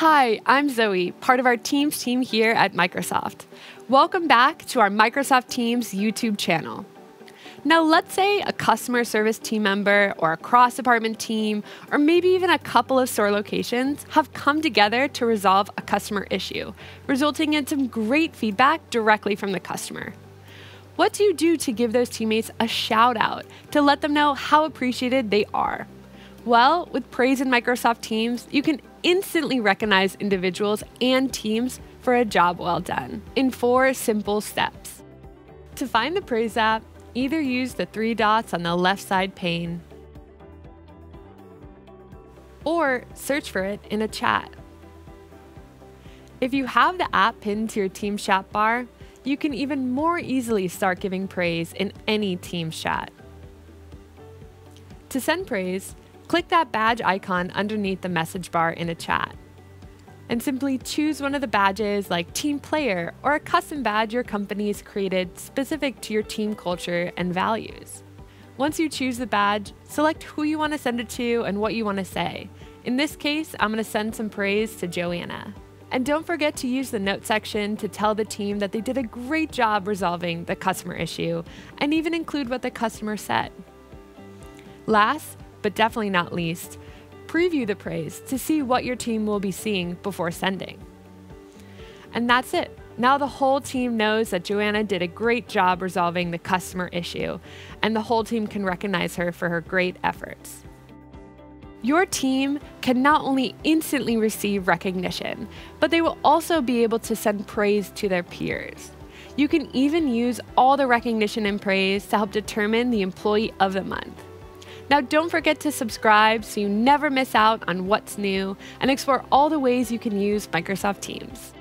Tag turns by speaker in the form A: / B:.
A: Hi, I'm Zoe, part of our Teams team here at Microsoft. Welcome back to our Microsoft Teams YouTube channel. Now, let's say a customer service team member or a cross department team, or maybe even a couple of store locations, have come together to resolve a customer issue, resulting in some great feedback directly from the customer. What do you do to give those teammates a shout out to let them know how appreciated they are? Well, with Praise in Microsoft Teams, you can instantly recognize individuals and teams for a job well done in four simple steps. To find the Praise app, either use the three dots on the left side pane or search for it in a chat. If you have the app pinned to your Teams chat bar, you can even more easily start giving praise in any Teams chat. To send praise, Click that badge icon underneath the message bar in a chat. And simply choose one of the badges like Team Player or a custom badge your company has created specific to your team culture and values. Once you choose the badge, select who you want to send it to and what you want to say. In this case, I'm going to send some praise to Joanna. And don't forget to use the note section to tell the team that they did a great job resolving the customer issue and even include what the customer said. Last, but definitely not least, preview the praise to see what your team will be seeing before sending. And that's it. Now the whole team knows that Joanna did a great job resolving the customer issue, and the whole team can recognize her for her great efforts. Your team can not only instantly receive recognition, but they will also be able to send praise to their peers. You can even use all the recognition and praise to help determine the employee of the month. Now, don't forget to subscribe so you never miss out on what's new and explore all the ways you can use Microsoft Teams.